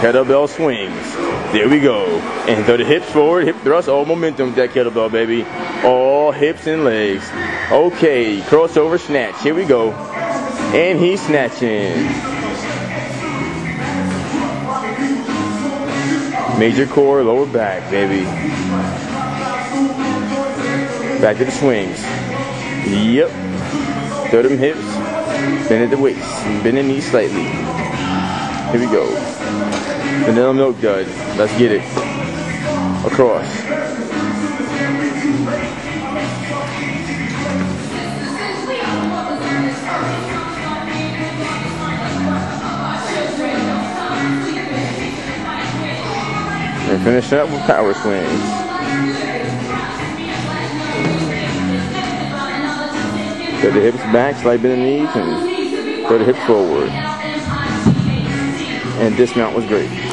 Kettlebell swings. There we go. And throw the hips forward, hip thrust, all momentum with that kettlebell, baby. All hips and legs. Okay, crossover snatch. Here we go. And he's snatching. Major core, lower back, baby. Back to the swings. Yep. Throw them hips. Bend at the waist. Bend the knees slightly. Here we go. Vanilla milk dud. Let's get it. Across. And finish up with power swings. Throw the hips back, slide bend the knees, and throw the hips forward. And dismount was great.